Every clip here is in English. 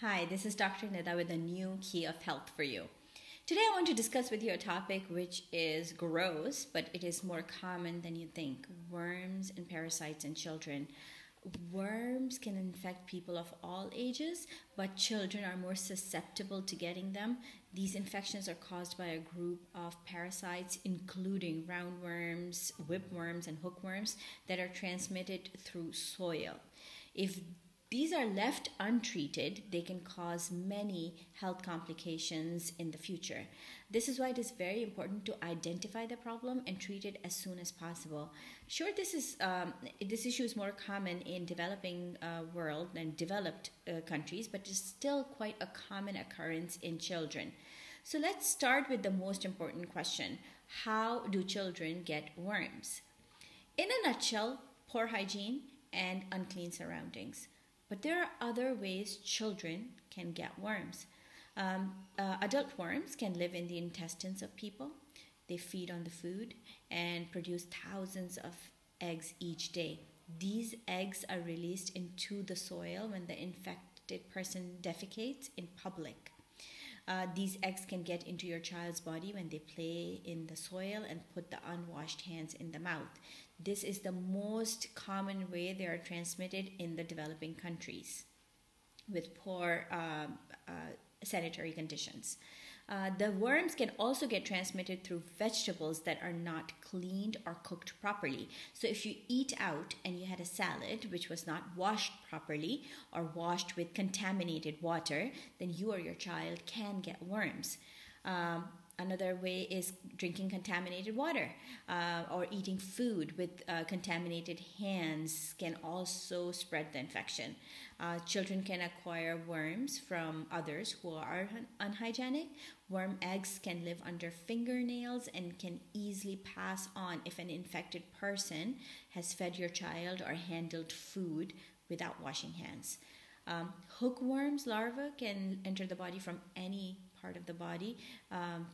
Hi, this is Dr. Nida with a new key of health for you. Today, I want to discuss with you a topic which is gross, but it is more common than you think worms and parasites in children. Worms can infect people of all ages, but children are more susceptible to getting them. These infections are caused by a group of parasites, including roundworms, whipworms, and hookworms, that are transmitted through soil. If these are left untreated, they can cause many health complications in the future. This is why it is very important to identify the problem and treat it as soon as possible. Sure, this is um, this issue is more common in developing uh, world and developed uh, countries, but it's still quite a common occurrence in children. So let's start with the most important question: How do children get worms? In a nutshell, poor hygiene and unclean surroundings. But there are other ways children can get worms. Um, uh, adult worms can live in the intestines of people. They feed on the food and produce thousands of eggs each day. These eggs are released into the soil when the infected person defecates in public. Uh, these eggs can get into your child's body when they play in the soil and put the unwashed hands in the mouth. This is the most common way they are transmitted in the developing countries with poor uh, uh, sanitary conditions. Uh, the worms can also get transmitted through vegetables that are not cleaned or cooked properly. So, if you eat out and you had a salad which was not washed properly or washed with contaminated water, then you or your child can get worms. Um, Another way is drinking contaminated water uh, or eating food with uh, contaminated hands can also spread the infection. Uh, children can acquire worms from others who are un- unhygienic. Worm eggs can live under fingernails and can easily pass on if an infected person has fed your child or handled food without washing hands. Um, hookworms larvae can enter the body from any part of the body. Um,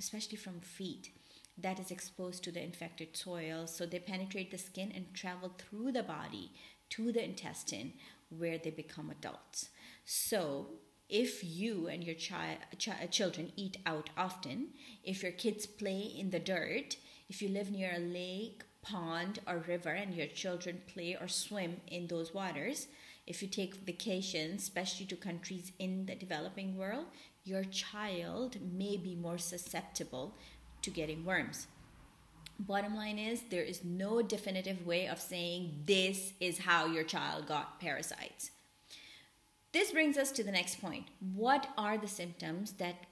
especially from feet that is exposed to the infected soil. So they penetrate the skin and travel through the body to the intestine where they become adults. So if you and your child ch- children eat out often, if your kids play in the dirt, if you live near a lake, pond, or river and your children play or swim in those waters, if you take vacations, especially to countries in the developing world, your child may be more susceptible to getting worms. Bottom line is, there is no definitive way of saying this is how your child got parasites. This brings us to the next point. What are the symptoms that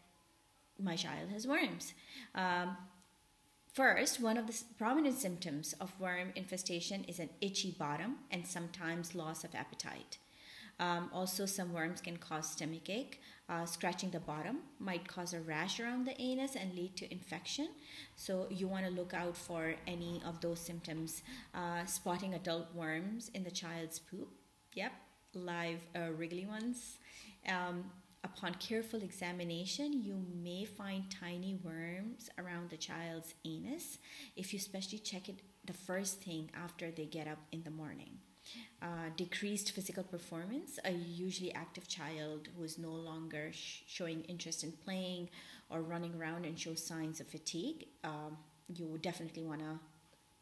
my child has worms? Um, first, one of the prominent symptoms of worm infestation is an itchy bottom and sometimes loss of appetite. Um, also, some worms can cause stomach ache. Uh, scratching the bottom might cause a rash around the anus and lead to infection. So, you want to look out for any of those symptoms. Uh, spotting adult worms in the child's poop. Yep, live uh, wriggly ones. Um, upon careful examination, you may find tiny worms around the child's anus if you especially check it the first thing after they get up in the morning. Uh, decreased physical performance, a usually active child who is no longer sh- showing interest in playing or running around and shows signs of fatigue, um, you would definitely want to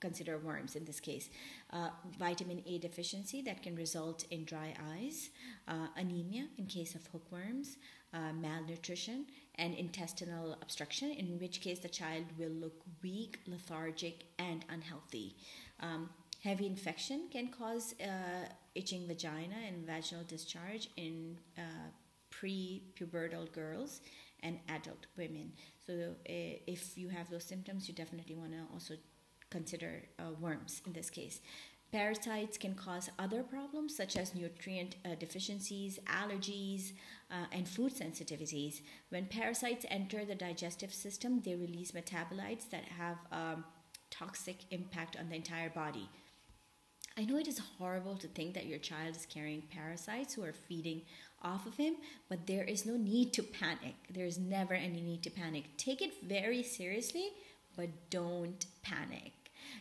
consider worms in this case. Uh, vitamin A deficiency that can result in dry eyes, uh, anemia in case of hookworms, uh, malnutrition, and intestinal obstruction, in which case the child will look weak, lethargic, and unhealthy. Um, Heavy infection can cause uh, itching vagina and vaginal discharge in uh, pre-pubertal girls and adult women. So uh, if you have those symptoms, you definitely want to also consider uh, worms in this case. Parasites can cause other problems such as nutrient uh, deficiencies, allergies, uh, and food sensitivities. When parasites enter the digestive system, they release metabolites that have um, toxic impact on the entire body. I know it is horrible to think that your child is carrying parasites who are feeding off of him, but there is no need to panic. There is never any need to panic. Take it very seriously, but don't panic.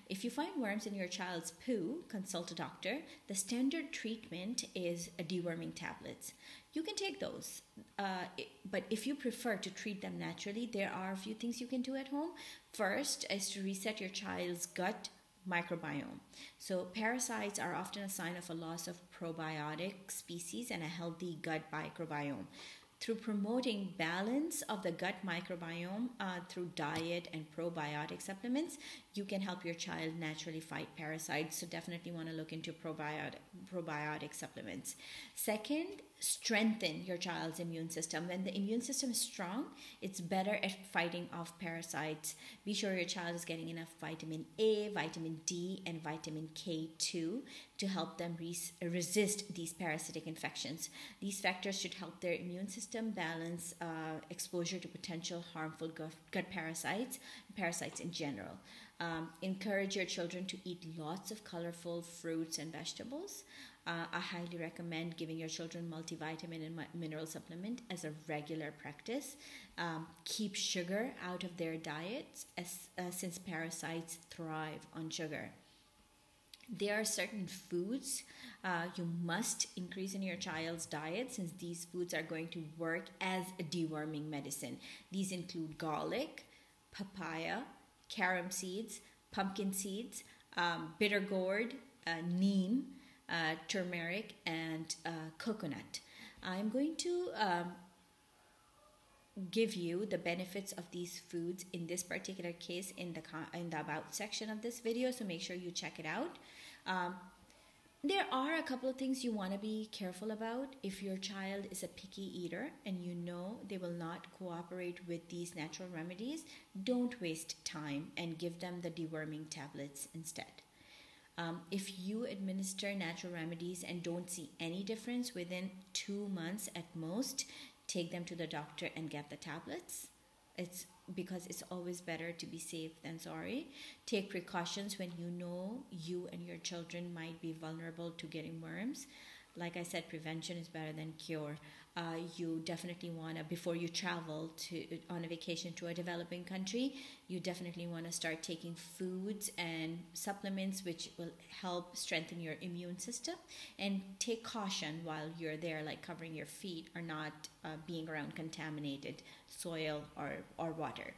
If you find worms in your child's poo, consult a doctor. The standard treatment is a deworming tablets. you can take those. Uh, but if you prefer to treat them naturally, there are a few things you can do at home. First is to reset your child's gut microbiome. So, parasites are often a sign of a loss of probiotic species and a healthy gut microbiome. Through promoting balance of the gut microbiome uh, through diet and probiotic supplements you can help your child naturally fight parasites. So definitely want to look into probiotic probiotic supplements. Second strengthen your child's immune system. When the immune system is strong it's better at fighting off parasites. Be sure your child is getting enough vitamin a vitamin d and vitamin k2 to help them res- resist these parasitic infections. These factors should help their immune system balance uh, exposure to potential harmful gut, gut parasites parasites in general. Um, encourage your children to eat lots of colorful fruits and vegetables. Uh, I highly recommend giving your children multivitamin and mineral supplement as a regular practice. Um, keep sugar out of their diets as, uh, since parasites thrive on sugar. There are certain foods uh, you must increase in your child's diet since these foods are going to work as a deworming medicine. These include garlic, papaya, carom seeds, pumpkin seeds, um, bitter gourd, uh, neem, uh, turmeric, and uh, coconut. I'm going to um, give you the benefits of these foods in this particular case in the in the about section of this video so make sure you check it out um, there are a couple of things you want to be careful about if your child is a picky eater and you know they will not cooperate with these natural remedies. Don't waste time and give them the deworming tablets instead. Um, if you administer natural remedies and don't see any difference within two months at most, take them to the doctor and get the tablets. It's because it's always better to be safe than sorry. Take precautions when you know you and your children might be vulnerable to getting worms. Like I said, prevention is better than cure. Uh, you definitely want to, before you travel to on a vacation to a developing country, you definitely want to start taking foods and supplements which will help strengthen your immune system. And take caution while you're there, like covering your feet or not uh, being around contaminated soil or, or water.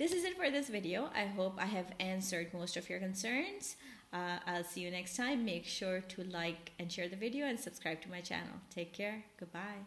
This is it for this video. I hope I have answered most of your concerns. Uh, I'll see you next time. Make sure to like and share the video and subscribe to my channel. Take care. Goodbye.